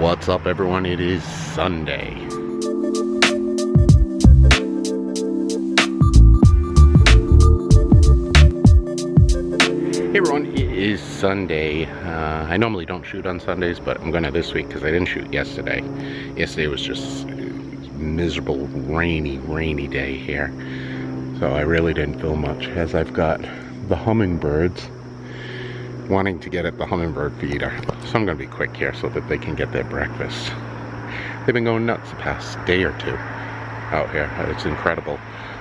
What's up everyone? It is Sunday. Hey everyone, it is Sunday. Uh, I normally don't shoot on Sundays, but I'm gonna this week because I didn't shoot yesterday. Yesterday was just miserable, rainy, rainy day here. So I really didn't film much as I've got the hummingbirds wanting to get at the hummingbird feeder. So I'm gonna be quick here so that they can get their breakfast. They've been going nuts the past day or two out here. It's incredible.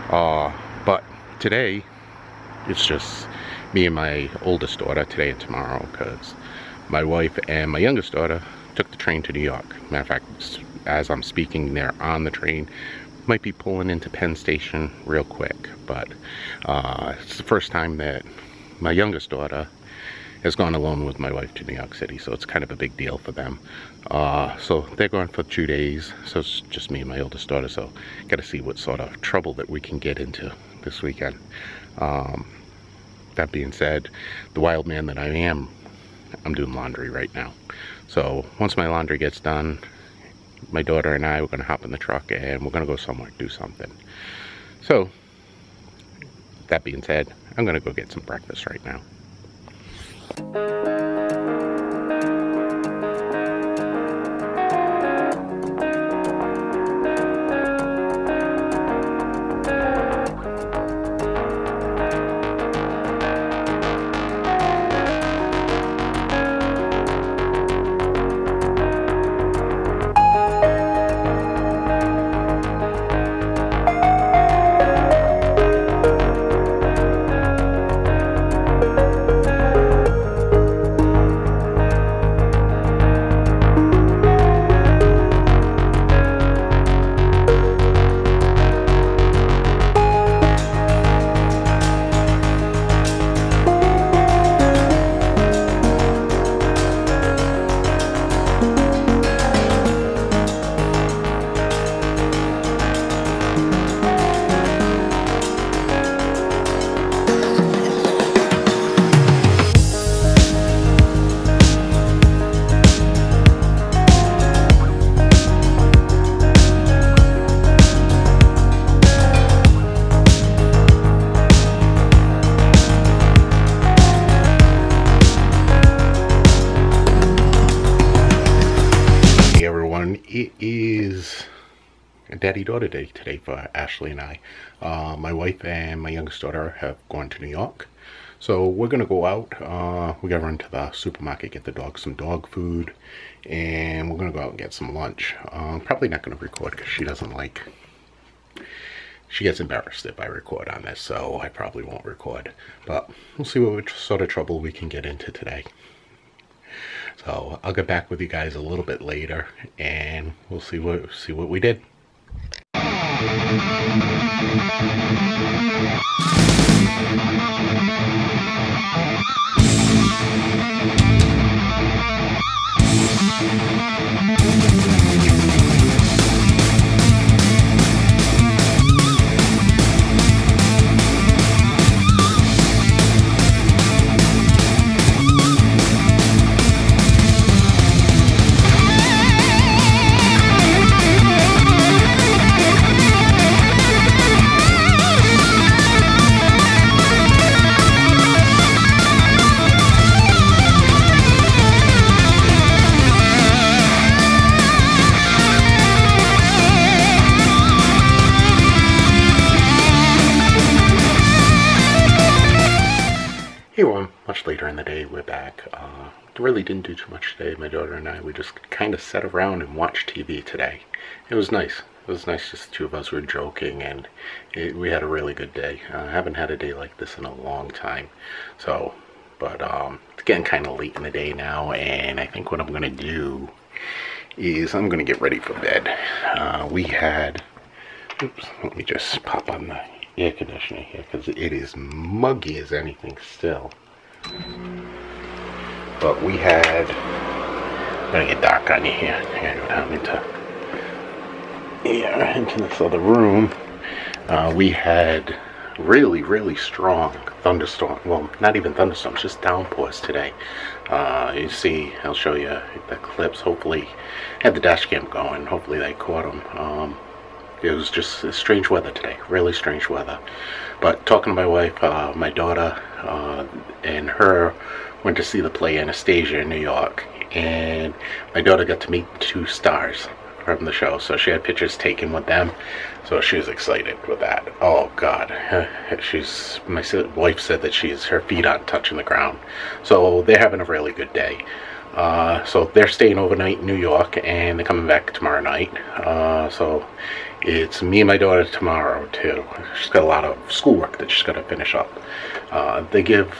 Uh, but today, it's just me and my oldest daughter today and tomorrow because my wife and my youngest daughter took the train to New York. Matter of fact, as I'm speaking, they're on the train. Might be pulling into Penn Station real quick, but uh, it's the first time that my youngest daughter has gone alone with my wife to New York City, so it's kind of a big deal for them. Uh, so they're going for two days, so it's just me and my oldest daughter, so got to see what sort of trouble that we can get into this weekend. Um, that being said, the wild man that I am, I'm doing laundry right now. So once my laundry gets done, my daughter and I, we're gonna hop in the truck and we're gonna go somewhere, do something. So, that being said, I'm gonna go get some breakfast right now. Hey it is daddy daughter day today for Ashley and I. Uh, my wife and my youngest daughter have gone to New York. So we're gonna go out. Uh, we gotta run to the supermarket, get the dog some dog food, and we're gonna go out and get some lunch. Uh, probably not gonna record because she doesn't like, she gets embarrassed if I record on this, so I probably won't record. But we'll see what sort of trouble we can get into today. So I'll get back with you guys a little bit later and we'll see what see what we did. Hey much later in the day, we're back. Uh, really didn't do too much today. My daughter and I, we just kind of sat around and watched TV today. It was nice. It was nice just the two of us were joking and it, we had a really good day. Uh, I haven't had a day like this in a long time. So, but um, it's getting kind of late in the day now and I think what I'm going to do is I'm going to get ready for bed. Uh, we had, oops, let me just pop on the air conditioner here because it is muggy as anything still. But we had, gonna get dark on you here. Into, yeah, into this other room. Uh, we had really, really strong thunderstorm. Well, not even thunderstorms, just downpours today. Uh, you see, I'll show you the clips. Hopefully, had the dash cam going. Hopefully, they caught them. Um, it was just strange weather today, really strange weather. But talking to my wife, uh, my daughter, uh, and her went to see the play Anastasia in New York, and my daughter got to meet two stars from the show, so she had pictures taken with them. So she was excited with that. Oh God, she's my wife said that she's her feet aren't touching the ground. So they're having a really good day. Uh, so they're staying overnight in New York, and they're coming back tomorrow night. Uh, so it's me and my daughter tomorrow too. She's got a lot of schoolwork that she's got to finish up. Uh, they give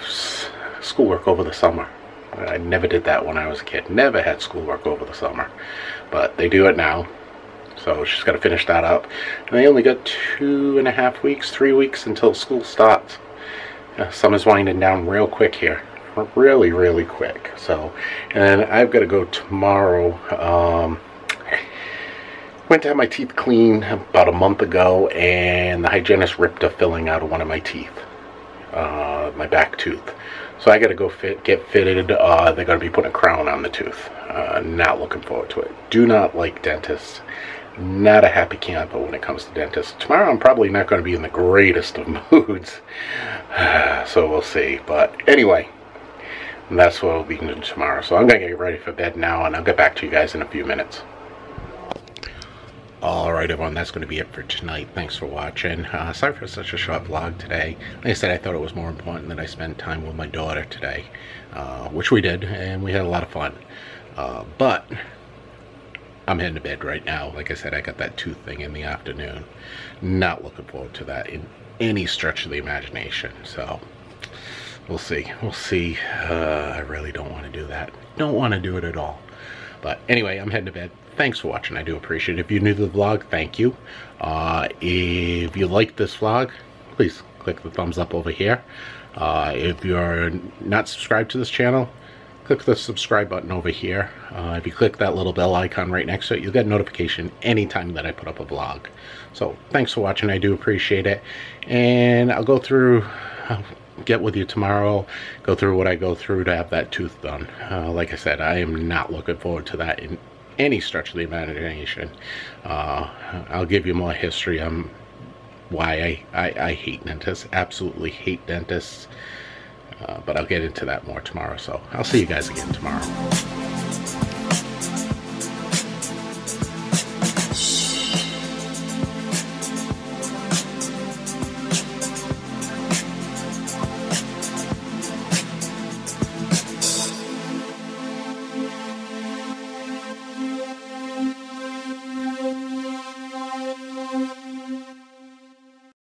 schoolwork over the summer. I never did that when I was a kid. Never had schoolwork over the summer. But they do it now. So she's got to finish that up. And they only got two and a half weeks, three weeks until school starts. Uh, summer's winding down real quick here. Really, really quick. So, and I've got to go tomorrow. Um, went to have my teeth cleaned about a month ago and the hygienist ripped a filling out of one of my teeth. Uh, my back tooth. So I got to go fit, get fitted. Uh, they're going to be putting a crown on the tooth. Uh, not looking forward to it. Do not like dentists. Not a happy camper when it comes to dentists. Tomorrow I'm probably not going to be in the greatest of moods. so we'll see. But anyway, that's what we'll be doing tomorrow. So I'm going to get ready for bed now and I'll get back to you guys in a few minutes. Alright everyone, that's going to be it for tonight. Thanks for watching. Uh, sorry for such a short vlog today. Like I said, I thought it was more important that I spend time with my daughter today. Uh, which we did, and we had a lot of fun. Uh, but, I'm heading to bed right now. Like I said, I got that tooth thing in the afternoon. Not looking forward to that in any stretch of the imagination. So, we'll see. We'll see. Uh, I really don't want to do that. Don't want to do it at all. But anyway, I'm heading to bed thanks for watching. I do appreciate it. If you're new to the vlog, thank you. Uh, if you like this vlog, please click the thumbs up over here. Uh, if you're not subscribed to this channel, click the subscribe button over here. Uh, if you click that little bell icon right next to it, you'll get a notification anytime that I put up a vlog. So thanks for watching. I do appreciate it. And I'll go through, I'll get with you tomorrow, go through what I go through to have that tooth done. Uh, like I said, I am not looking forward to that in any stretch of the imagination. Uh, I'll give you more history on why I, I, I hate dentists, absolutely hate dentists. Uh, but I'll get into that more tomorrow. So I'll see you guys again tomorrow.